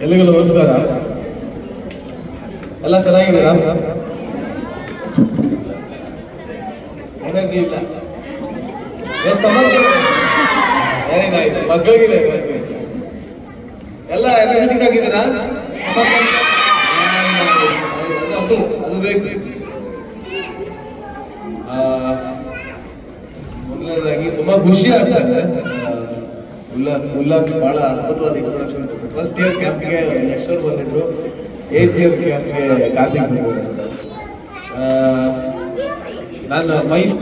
ಎಲ್ಲಿಗೂ ನಮಸ್ಕಾರ ಎಲ್ಲ ಚೆನ್ನಾಗಿದ್ದೀರಾ ಎನರ್ಜಿ ಇಲ್ಲ. ಏನ್ ಸಮಸ್ಯೆ? ವೆರಿ ನೈಸ್ ಮಕ್ಕಳಿಗಿದೆ. ಎಲ್ಲ ಎನರ್ಜೆಟಿಕ್ ಆಗಿದ್ದೀರಾ? ಅದು ಬೇಕು. ಮೊದಲನೇದಾಗಿ ತುಂಬಾ ಖುಷಿ ಆಗ್ತಾ ಆ, ಉಲ್ಲಾಸ್ ಉಲ್ಲಾಸ್ ಬಹಳ ಅದ್ಭುತವಾದ ಇಂಟ್ರೊಡಕ್ಷನ್ ಫಸ್ಟ್ ಇಯರ್ ಕ್ಯಾಂಪ್ಗೆ ಯಶ್ವರ್ ಬಂದಿದ್ರು ಏತ್ ಇಯರ್ ಕ್ಯಾಂಪ್ಗೆ ಕಾರ್ತಿಕ್ ಬಂದಿದ್ರು. ಆ, ನಾನು ಮೈಸ್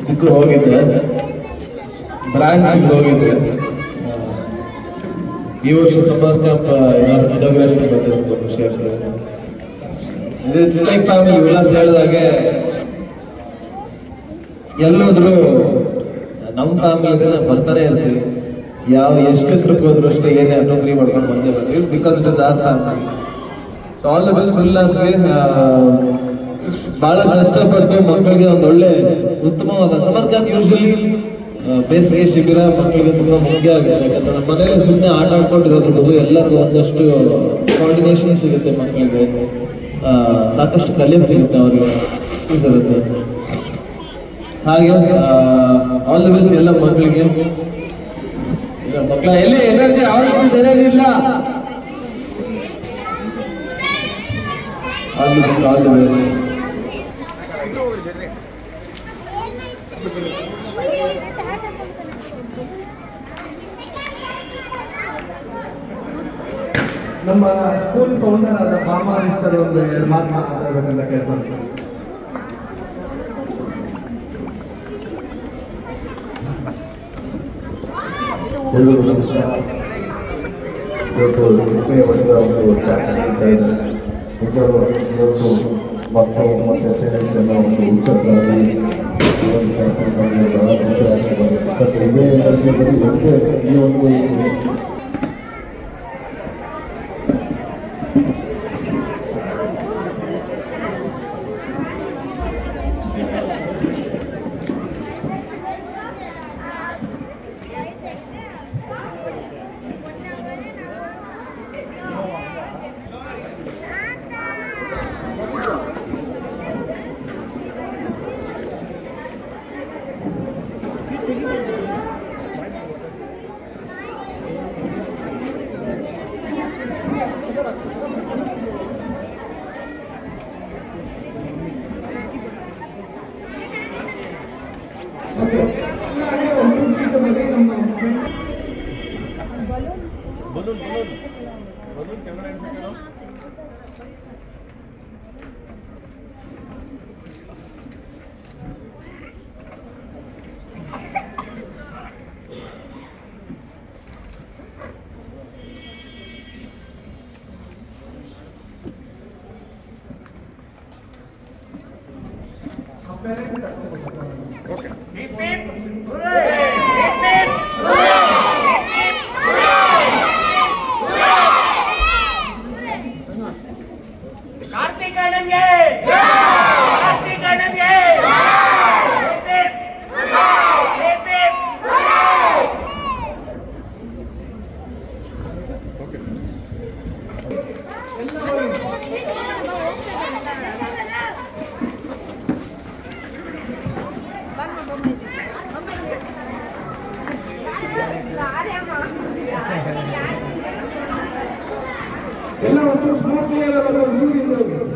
ಇದಕ್ಕೆ ಹೋಗಿದ್ದೆ. ಬ್ರಾಂಚ್ ಹೋಗಿದ್ದೆ. ಈ ವರ್ಷ ಸಮರ್ ಕ್ಯಾಂಪ್ ಇನಾಗ್ರೇಷನ್ ಬಂದಿರೋದು ಖುಷಿ ಆಗ್ತದೆ ಇಟ್ಸ್ ಲೈಕ್ ಫ್ಯಾಮಿಲಿ ಉಲ್ಲಾಸ್ ಹೇಳಿದಾಗೆ ಎಲ್ಲೋದ್ರು ನಮ್ಮ ಫ್ಯಾಮಿಲಿ ಬರ್ತಾನೆ ಇರ್ತೀವಿ ಯಾವ ಎಷ್ಟು ಟ್ರಿಪ್ ಹೋದ್ರು ಅಷ್ಟೇ ಏನೇ ನೌಕರಿ ಮಾಡ್ಕೊಂಡು ಬಂದೇ ಬರ್ತೀವಿ because it is our family so all the best ಉಲ್ಲಾಸ್ಗೆ ಬಹಳ ಕಷ್ಟಪಟ್ಟು ಮಕ್ಕಳಿಗೆ ಒಂದು ಒಳ್ಳೆ ಉತ್ತಮವಾದ ಸಮರ್ ಕ್ಯಾಂಪ್ ಯೂಶಲಿ ಬೇಸಿಗೆ ಶಿಬಿರ ಮಕ್ಕಳಿಗೆ ತುಂಬಾ ಮುಖ್ಯ ಆಗಿದೆ. ಯಾಕಂದ್ರೆ ನಮ್ಮ ಮನೇಲಿ ಸುಮ್ಮನೆ ಆಟ ಆಡ್ಕೊಂಡಿರೋದ್ರ ಬದಲು ಎಲ್ಲರಿಗೂ ಒಂದಷ್ಟು ಕೋಆರ್ಡಿನೇಷನ್ ಸಿಗುತ್ತೆ ಮಕ್ಕಳಿಗೆ. ಸಾಕಷ್ಟು ಕಲಿಯೋದು ಸಿಗುತ್ತೆ ಅವರಿಗೆ. ಸಿಗುತ್ತೆ ಹಾಗೆ ಆಲ್ ದಿ ಬೆಸ್ಟ್ ಎಲ್ಲ ಮಕ್ಕಳಿಗೆ. ಮಕ್ಕಳ ಎಲ್ಲಿ ಎನರ್ಜಿ ಇಲ್ಲ. All the best all the best ನಮ್ಮ ಸ್ಕೂಲ್ ಫೌಂಡರ್ ಆದ ಮಾಮಾ ಸರ್ ಒಂದು ಎರಡು ಮಾತು ಮಾತಾಡಬೇಕಂತ ಕೇಳ್ತಾರೆ ಎಲ್ಲರಿಗೂ ನಮಸ್ಕಾರ ಇವತ್ತು ಮುಖ್ಯ ವರ್ಷದ ಒಂದು ಕ್ಯಾಂಪ್ ನಡೀತಾ ಇದೆ ನಿಜವಾಗ್ಲೂ ಇವತ್ತು ಮಕ್ಕಳು ಮತ್ತು ಪೇರೆಂಟ್ಸ್ ಎಲ್ಲ ಒಂದು ಉತ್ಸವವಾಗಿ ಒಂದು ಕ್ಯಾಂಪ್ ಮಾಡಿ ಬಹಳ ಖುಷಿ ಆಗ್ತದೆ ಮತ್ತು ಇದೇ ವರ್ಷದಲ್ಲಿ ಮತ್ತೆ ಈ ಒಂದು बोलो बोलो बोलो कैमरा ऐसे करो ಓಕೆ ಎಲ್ಲ ಒಂಚೂರು ಸ್ಮಾರ್ಟ್ ಕ್ಲಿಯರ್ ಅವರು ಹೋಗಿ